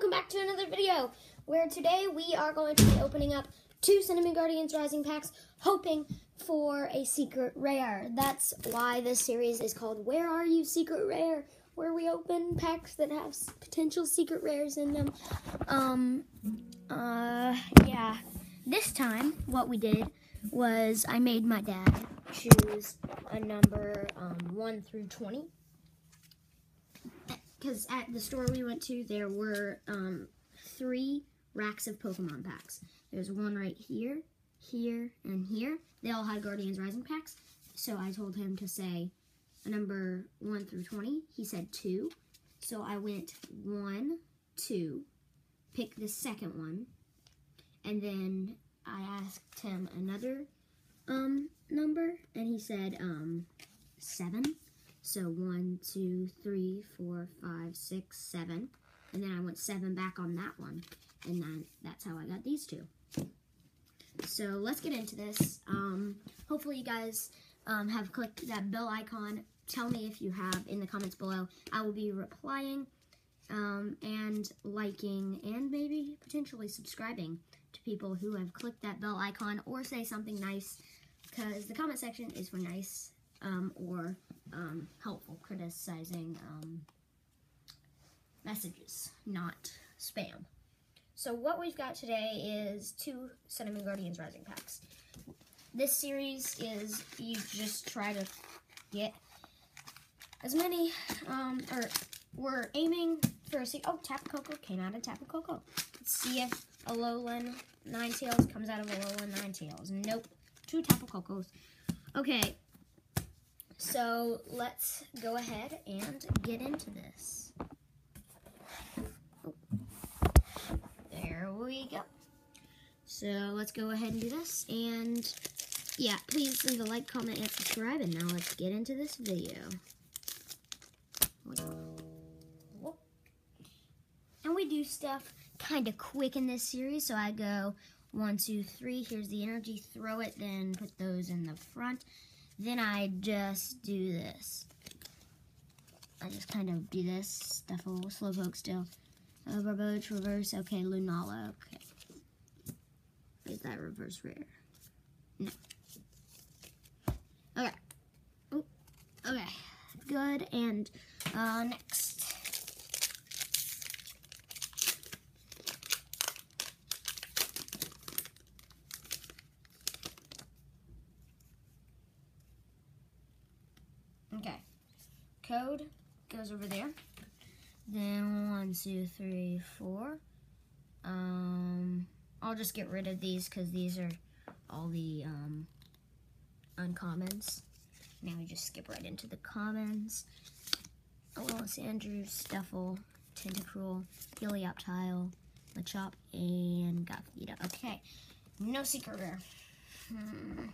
welcome back to another video where today we are going to be opening up two Sun and Moon Guardians Rising packs, hoping for a secret rare. That's why this series is called Where Are You Secret Rare, where we open packs that have potential secret rares in them. Um, uh, yeah. This time, what we did was I made my dad choose a number um, 1 through 20 because at the store we went to, there were um, three racks of Pokemon packs. There's one right here, here, and here. They all had Guardians Rising packs. So I told him to say a number 1 through 20. He said 2. So I went 1, 2, pick the second one, and then I asked him another um, number, and he said um, 7. So one, two, three, four, five, six, seven. And then I went seven back on that one. And then that's how I got these two. So let's get into this. Um, hopefully you guys um, have clicked that bell icon. Tell me if you have in the comments below. I will be replying um, and liking and maybe potentially subscribing to people who have clicked that bell icon or say something nice because the comment section is for nice um, or um, helpful criticizing um, messages, not spam. So what we've got today is two Sun and Moon Guardians Rising packs. This series is you just try to get as many, um, or we're aiming for a see. Oh, Tapu Koko came out of Tapu Koko. Let's see if Alolan Ninetales comes out of Alolan Ninetales. Nope, two Tapu Kokos. Okay, so let's go ahead and get into this. There we go. So let's go ahead and do this. And yeah, please leave a like, comment, and subscribe. And now let's get into this video. And we do stuff kind of quick in this series. So I go one, two, three. Here's the energy. Throw it, then put those in the front. Then I just do this. I just kind of do this. Stufful, Slowpoke still. Uh, reverse. Okay, Lunala. Okay. Is that reverse rare? No. Okay. Oop. Okay. Good. And uh, next. Okay. Code goes over there. Then one, two, three, four. Um, I'll just get rid of these because these are all the um, uncommons. Now we just skip right into the commons. Willis Andrews, Stufful, Tentacruel, Helioptile, Machop, and Gothita. Okay, no secret rare. Hmm.